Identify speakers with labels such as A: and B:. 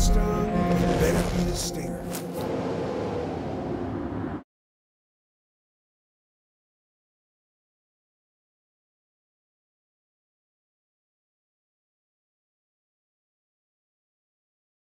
A: stop.